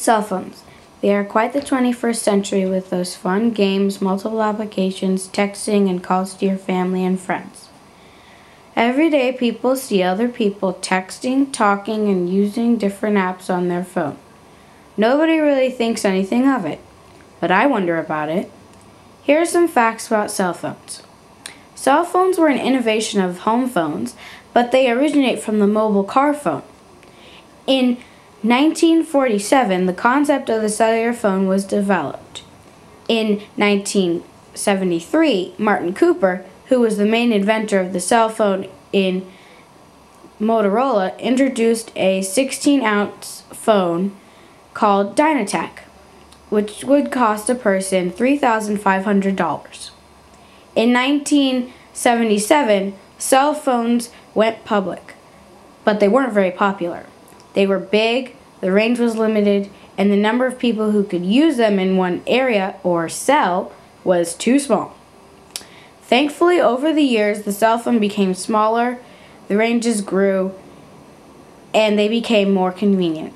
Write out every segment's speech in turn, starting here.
Cell phones. They are quite the 21st century with those fun games, multiple applications, texting, and calls to your family and friends. Every day, people see other people texting, talking, and using different apps on their phone. Nobody really thinks anything of it, but I wonder about it. Here are some facts about cell phones. Cell phones were an innovation of home phones, but they originate from the mobile car phone. In 1947, the concept of the cellular phone was developed. In 1973, Martin Cooper, who was the main inventor of the cell phone in Motorola, introduced a 16 ounce phone called Dynatac, which would cost a person $3,500. In 1977, cell phones went public, but they weren't very popular. They were big, the range was limited, and the number of people who could use them in one area or cell was too small. Thankfully, over the years, the cell phone became smaller, the ranges grew, and they became more convenient.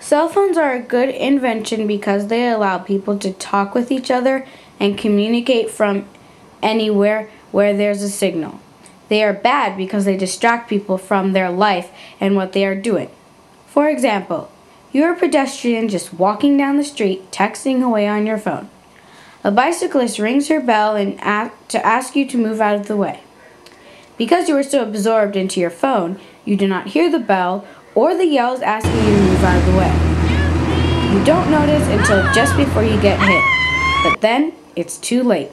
Cell phones are a good invention because they allow people to talk with each other and communicate from anywhere where there's a signal. They are bad because they distract people from their life and what they are doing. For example, you're a pedestrian just walking down the street, texting away on your phone. A bicyclist rings her bell and to ask you to move out of the way. Because you are so absorbed into your phone, you do not hear the bell or the yells asking you to move out of the way. You don't notice until just before you get hit, but then it's too late.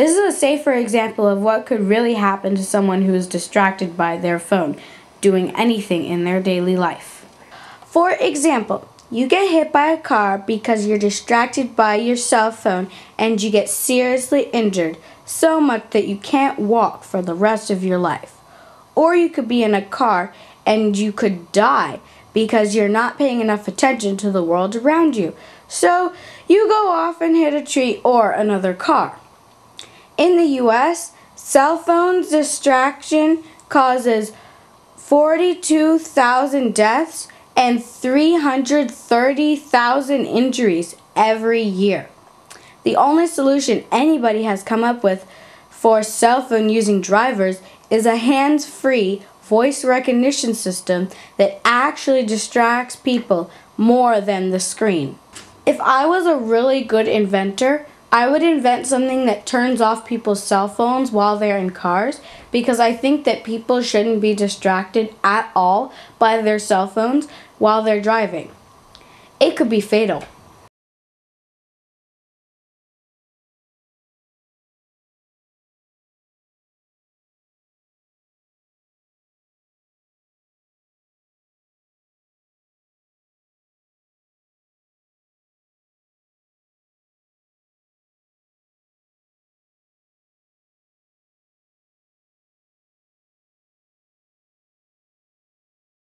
This is a safer example of what could really happen to someone who is distracted by their phone doing anything in their daily life. For example, you get hit by a car because you're distracted by your cell phone and you get seriously injured, so much that you can't walk for the rest of your life. Or you could be in a car and you could die because you're not paying enough attention to the world around you. So you go off and hit a tree or another car. In the US, cell phone distraction causes 42,000 deaths and 330,000 injuries every year. The only solution anybody has come up with for cell phone using drivers is a hands free voice recognition system that actually distracts people more than the screen. If I was a really good inventor, I would invent something that turns off people's cell phones while they're in cars because I think that people shouldn't be distracted at all by their cell phones while they're driving. It could be fatal.